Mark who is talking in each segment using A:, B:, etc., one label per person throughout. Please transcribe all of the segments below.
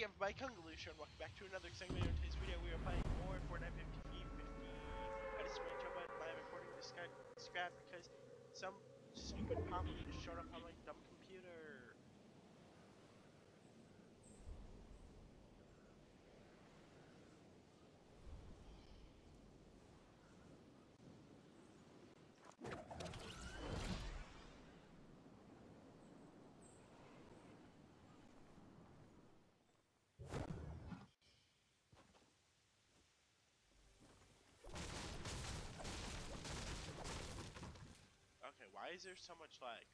A: Hey everybody, Kungalusha, and welcome back to another video. In today's video, we are playing more Fortnite 50 50. I just made sure my recording just got scrapped because some stupid pop-up just showed up on my dumb computer. Okay, why is there so much lag?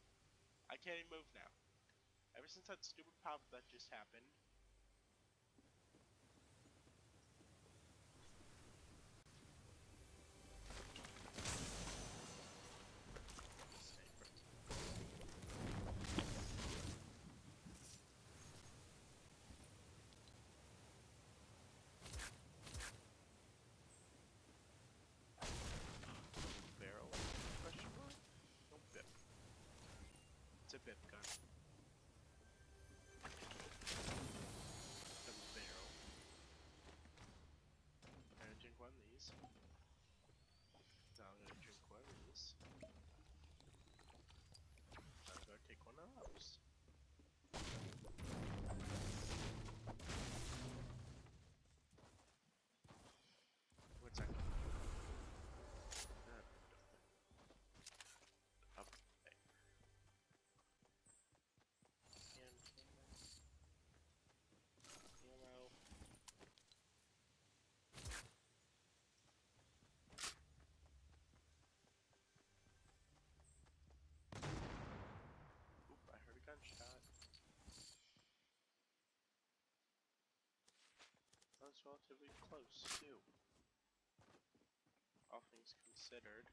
A: I can't even move now. Ever since that stupid pop that just happened. Sniper. Barrel? Question mark? No bip. It's a bip gun. Double barrel. I'm gonna drink one of these. Now I'm gonna drink one of these. I'm gonna take one of those. What's that? Uh, up there. And ammo. Oop, I heard a gunshot. That was relatively close, too. All things considered.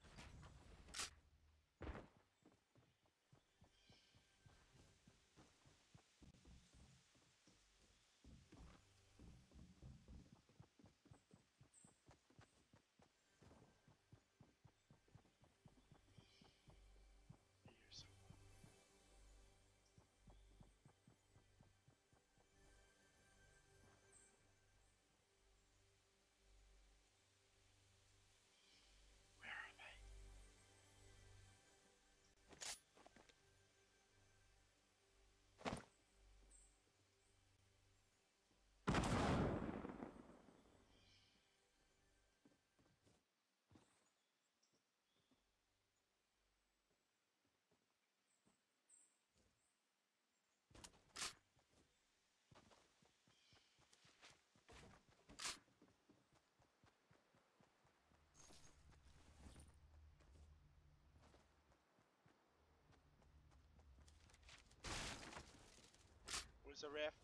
A: The rift?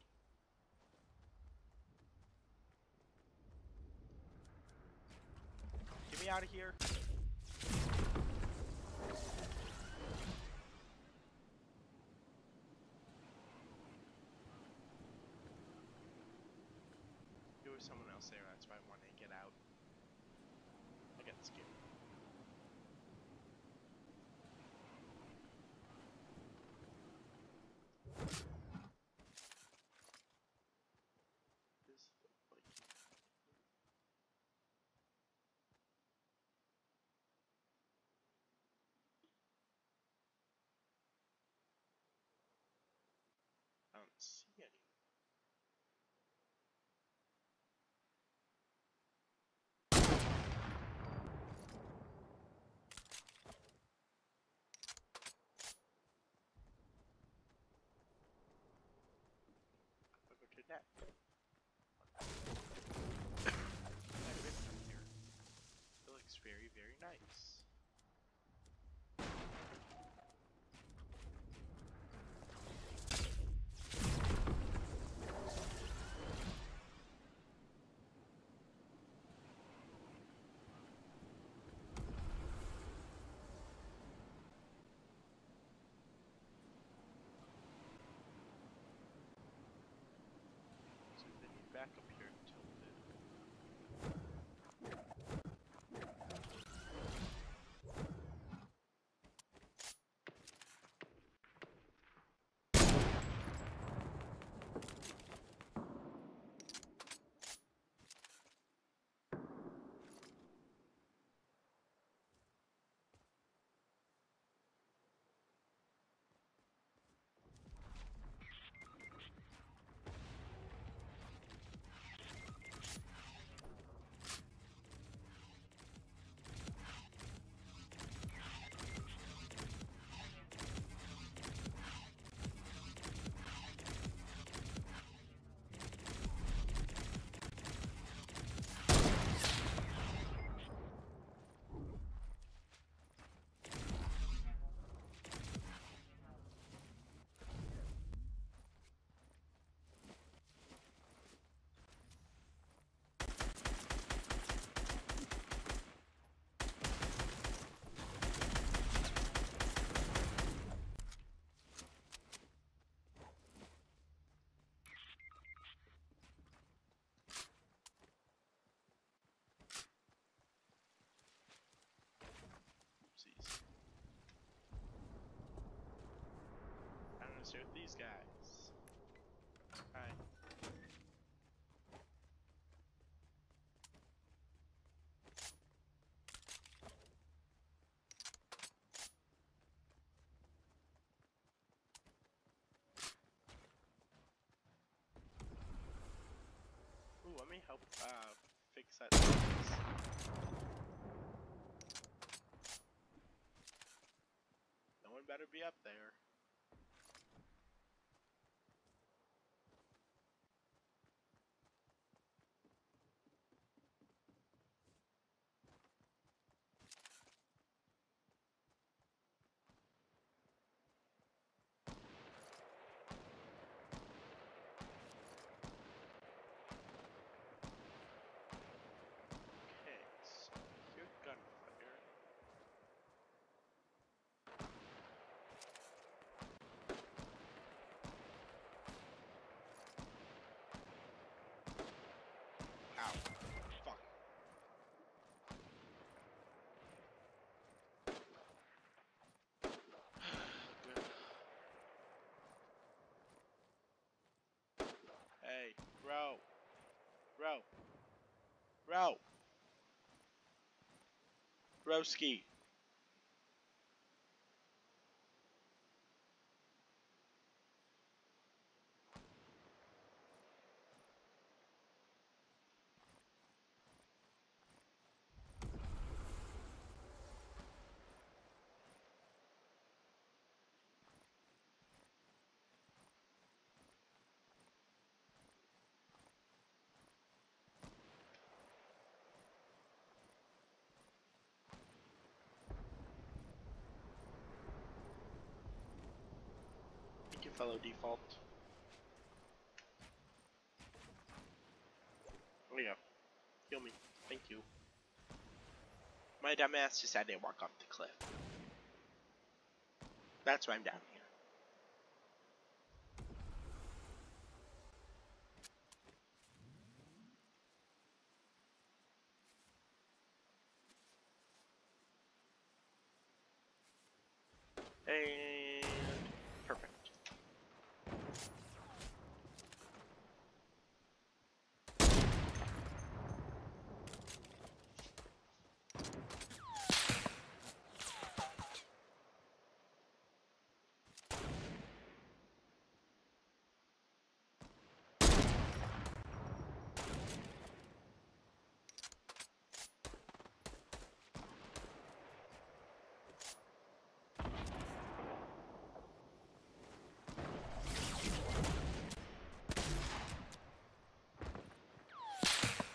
A: Get me out of here. There was someone else there, I wanted to get out. I got scared. This like I don't see any. I'll go to that. That here. It looks very, very nice. Stay with these guys. Alright. Ooh, let me help uh, fix that. No one better be up there. Bro. Broski. Fellow default. Oh yeah. Heal me. Thank you. My dumbass decided to walk off the cliff. That's why I'm down here. And perfect.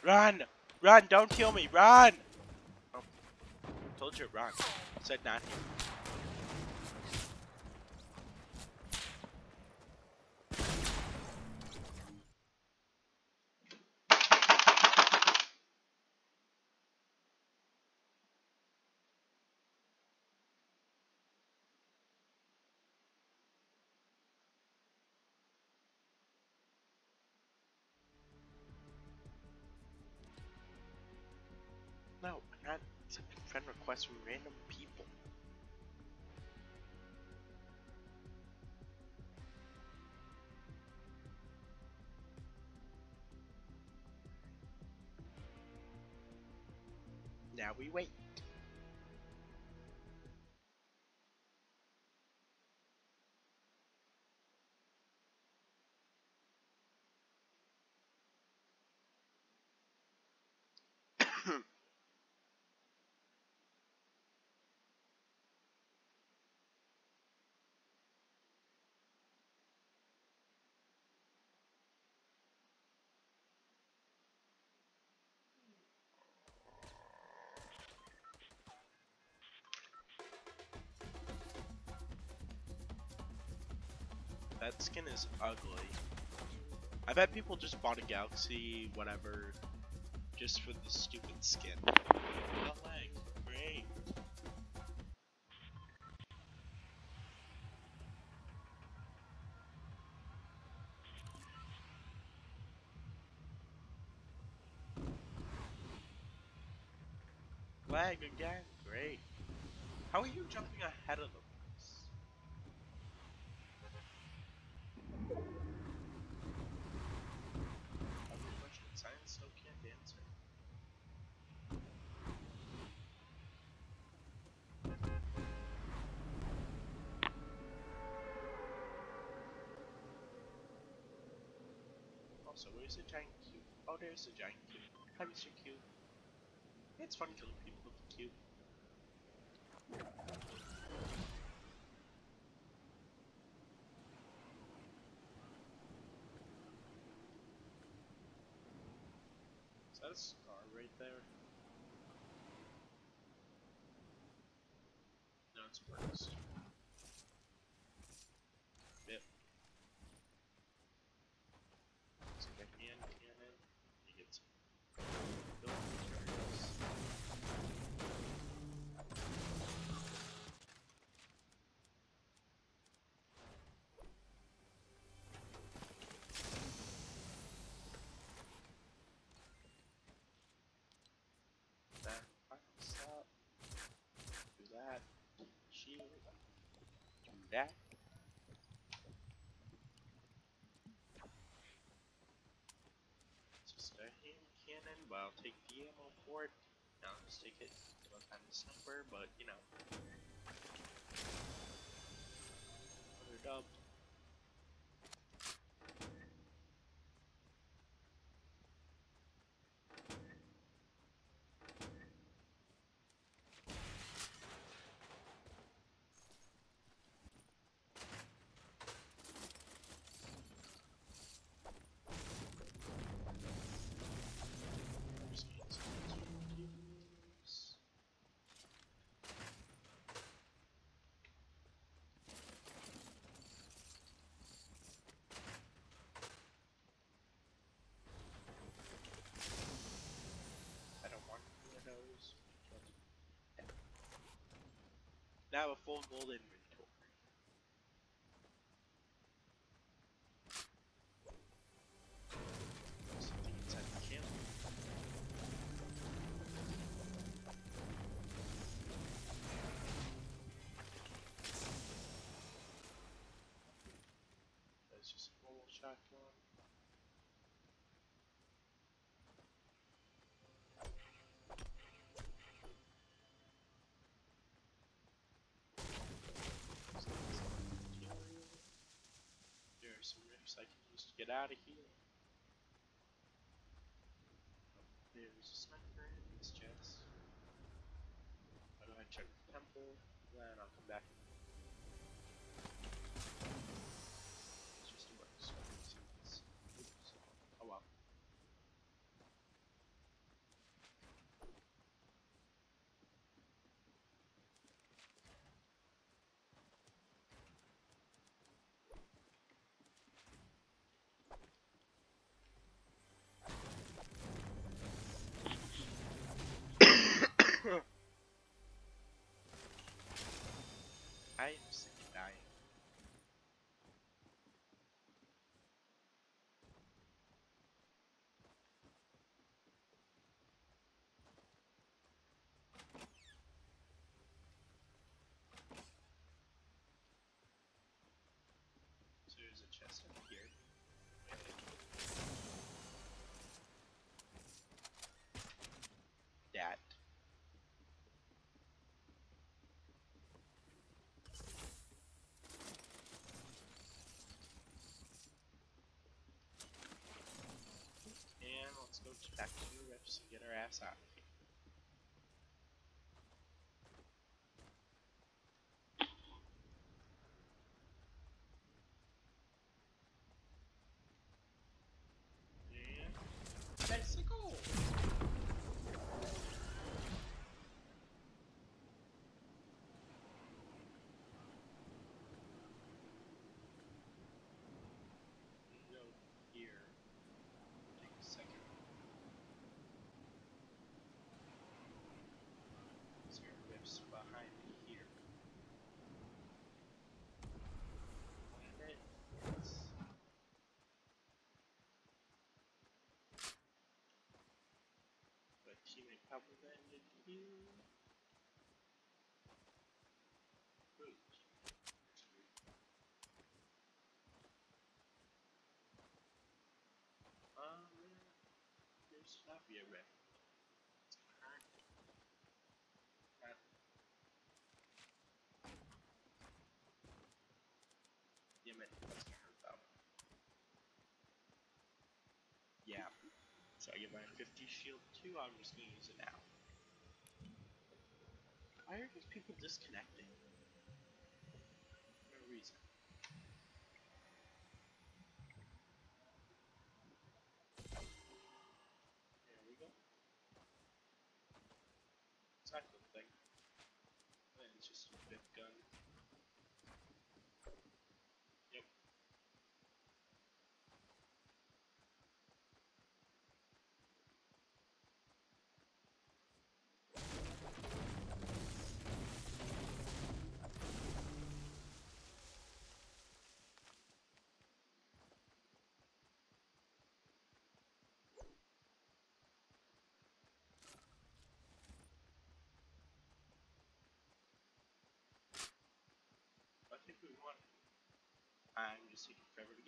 A: Run! Run! Don't kill me! Run! Oh, told you run. Said not here. I'm accepting friend requests from random people. Now we wait. That skin is ugly. I bet people just bought a Galaxy, whatever, just for the stupid skin. Like, great. Lag again? Great. How are you jumping ahead of them? Also, a giant cube? Oh, there's a giant cube. Hi, Mr. Cube. It's fun killing people with the cube. Is that a scar right there? No, it's worse. Yep. So the hand cannon, you get some building materials. Then final stop. Do that. Do that. Just a hand cannon, but I'll take the ammo for it. I'll just take it. It'll kind of sniper, but you know. Another dub. Just get some materials. I don't want any of those. Now a full gold get out of here. There's a sniper in this chest. I'll go ahead and check the temple, then I'll come back. It's just a work, so it's- oops. Oh well. I am sick of dying. So there's a chest up here. That. Back to the rifts and get our ass out of here. And bicycle! Go here. Take a second. Is there rifts behind me here? And it is. Probably landed here. Good. Um, there's a rift. It's current. That. Damn it, that's gonna hurt though. My 50 shield too, I'm just gonna use it now. Why are these people disconnecting? No reason. There we go. Cycle thing. And it's just a big gun. I'm just taking forever to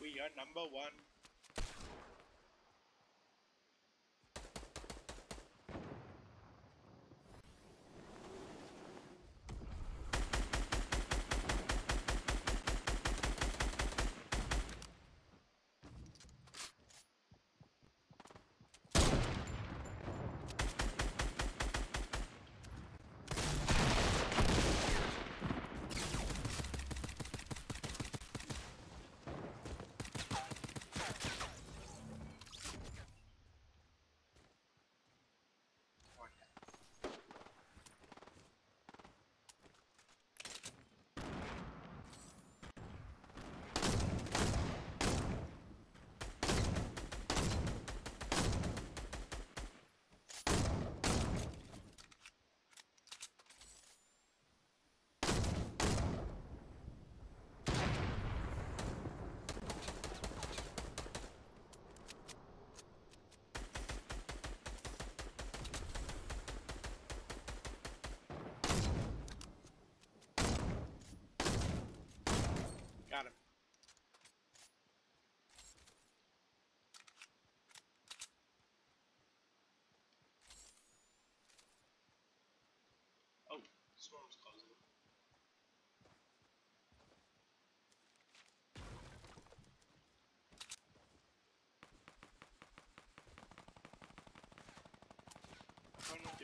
A: We are number one.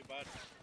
A: Bud.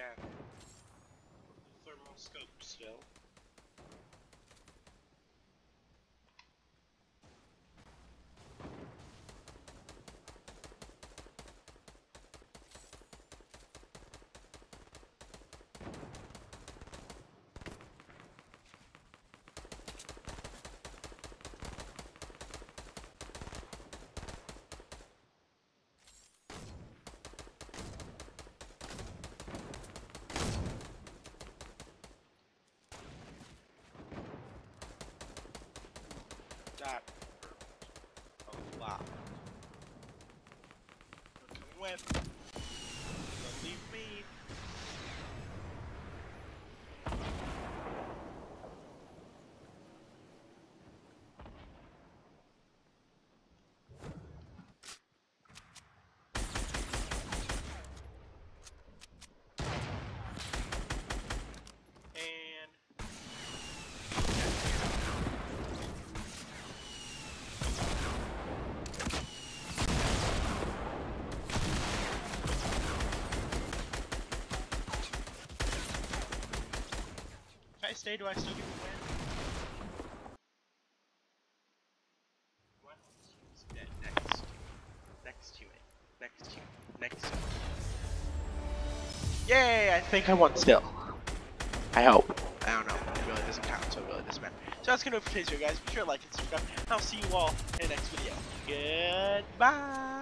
A: got thermal scope
B: still.
A: Come with. Don't leave me. And If I stay, do I still get the win? What? Yeah, next. Next teammate. Next team. Next team. Yay! I think I won still. I hope. I don't know. It really doesn't count, so it really doesn't matter. So that's gonna do it for today's video, guys. Be sure to like and subscribe. I'll see you all in the next video. Goodbye!